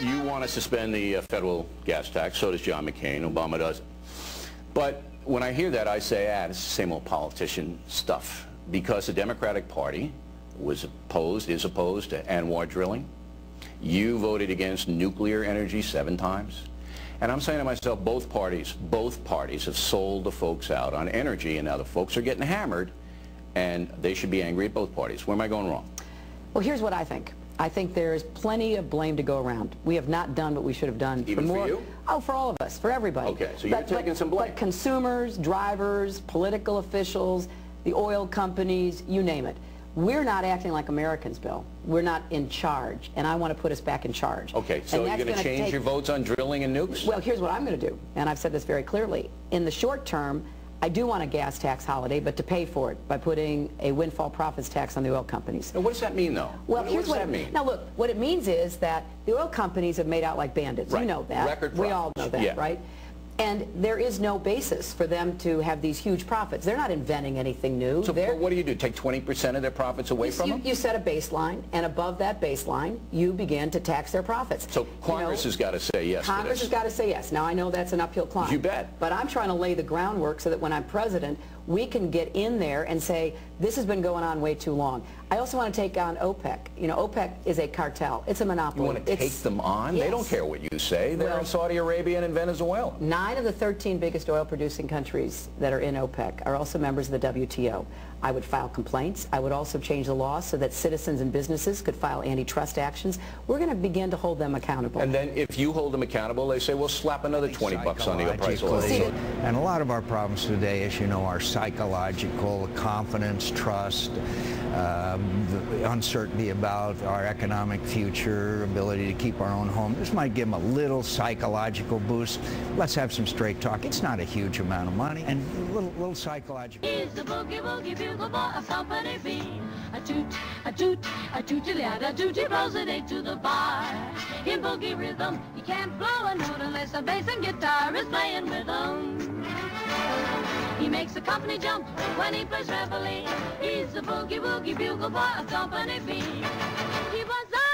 you want to suspend the uh, federal gas tax. So does John McCain. Obama does. But when I hear that, I say, ah, it's the same old politician stuff. Because the Democratic Party was opposed, is opposed to ANWR drilling. You voted against nuclear energy seven times. And I'm saying to myself, both parties, both parties have sold the folks out on energy, and now the folks are getting hammered, and they should be angry at both parties. Where am I going wrong? Well, here's what I think. I think there is plenty of blame to go around. We have not done what we should have done. Even for, more, for you? Oh, for all of us, for everybody. Okay, so you're but, taking but, some blame. But consumers, drivers, political officials, the oil companies, you name it. We're not acting like Americans, Bill. We're not in charge, and I want to put us back in charge. Okay, so you're going to change take- your votes on drilling and nukes? Well, here's what I'm going to do, and I've said this very clearly. In the short term, I do want a gas tax holiday, but to pay for it by putting a windfall profits tax on the oil companies. Now, what does that mean, though? Well, what, here's what does what that it, mean? Now, look, what it means is that the oil companies have made out like bandits. Right. You know that. Record we all know that, Yeah. right? And there is no basis for them to have these huge profits. They're not inventing anything new. So They're, but what do you do? Take 20% of their profits away you, from you, them? you set a baseline, and above that baseline, you begin to tax their profits. So You Congress know, has got to say yes Congress has got to say yes. Now, I know that's an uphill climb. You bet. But I'm trying to lay the groundwork so that when I'm president, we can get in there and say, this has been going on way too long. I also want to take on OPEC. You know, OPEC is a cartel. It's a monopoly. You monopoly. want to take them on? They don't care what you say. They're Well- in Saudi Arabia and in Venezuela. Nine of the 13 biggest oil-producing countries that are in OPEC are also members of the WTO. I would file complaints. I would also change the law so that citizens and businesses could file antitrust actions. We're going to begin to hold them accountable. And then if you hold them accountable, they say, well, slap another 20 bucks on the price oil. See, And a lot of our problems today, as you know, are psychological, confidence, trust, um, uncertainty about our economic future, ability to keep our own home. This might give them a little psychological boost. Let's have some straight talk. It's not a huge amount of money, and a little, little psychological. He's the boogie woogie bugle boy of Company B. A toot, a toot, a tooty a toot, he blows it eight to the bar. In boogie rhythm, he can't blow a note unless a bass and guitar is playing makes the company jump when he plays reveille. He's the boogie woogie bugle boy of Company B. He was the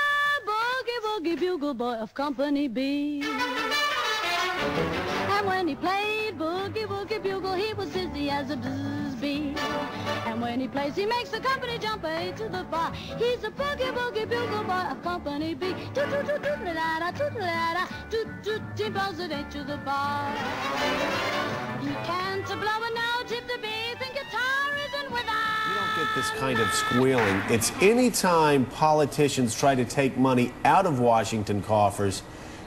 boogie woogie bugle boy of Company B. And when he played boogie woogie bugle, he was dizzy as a bzz bee. And when he plays, he makes the company jump A to the bar. He's a boogie woogie bugle boy of Company B. Toot toot toot toot la da toot la da toot toot. Blows it A to the bar. This kind of squealing. It's any time politicians try to take money out of Washington coffers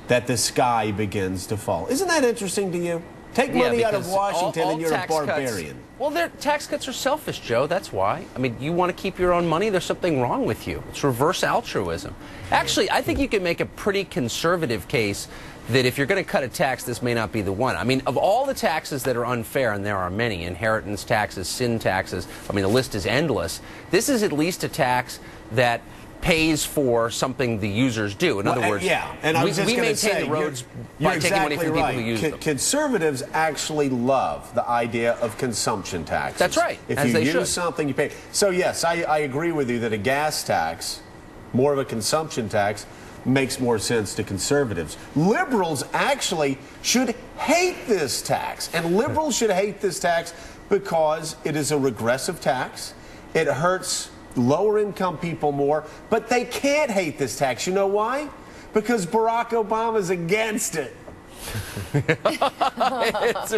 that the sky begins to fall. Isn't that interesting to you? Take Yeah, money out of because all- Washington all and you're a tax cuts- barbarian. well, their tax cuts are selfish, Joe. That's why. I mean, you want to keep your own money. There's something wrong with you. It's reverse altruism. Actually, I think you can make a pretty conservative case that if you're going to cut a tax, this may not be the one. I mean, of all the taxes that are unfair, and there are many inheritance taxes, sin taxes. I mean, the list is endless. This is at least a tax that pays for something the users do. In other Well, uh, words, yeah, and I we, just we maintain say, the roads you're, by you're taking money exactly from right. people who use them. Conservatives actually love the idea of consumption taxes. That's right, If as you they use should. something, you pay. So yes, I, I agree with you that a gas tax, more of a consumption tax, makes more sense to conservatives. Liberals actually should hate this tax, and liberals should hate this tax because it is a regressive tax. It hurts lower income people more, but they can't hate this tax. You know why? Because Barack Obama's against it. It's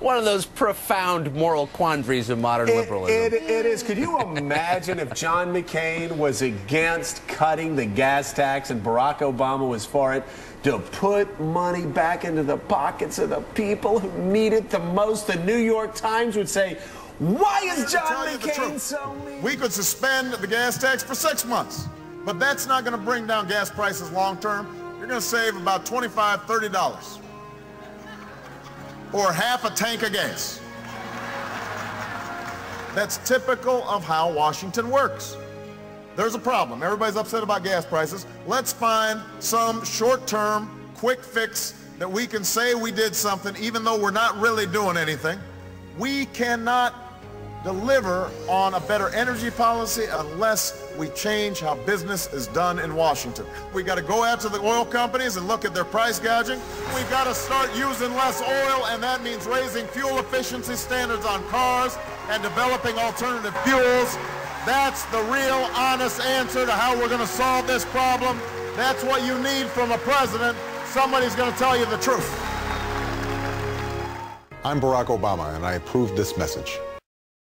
one of those profound moral quandaries of modern It, liberalism. it, it is. Could you imagine if John McCain was against cutting the gas tax and Barack Obama was for it to put money back into the pockets of the people who need it the most? The New York Times would say, why is To John tell you the McCain truth, so mean? We could suspend the gas tax for six months, but that's not going to bring down gas prices long term. You're going to save about $25, $30 or half a tank of gas. That's typical of how Washington works. There's a problem. Everybody's upset about gas prices. Let's find some short-term, quick fix that we can say we did something even though we're not really doing anything. We cannot deliver on a better energy policy unless we change how business is done in Washington. We got to go after the oil companies and look at their price gouging. We got to start using less oil, and that means raising fuel efficiency standards on cars and developing alternative fuels. That's the real honest answer to how we're going to solve this problem. That's what you need from a president. Somebody's going to tell you the truth. I'm Barack Obama, and I approve this message.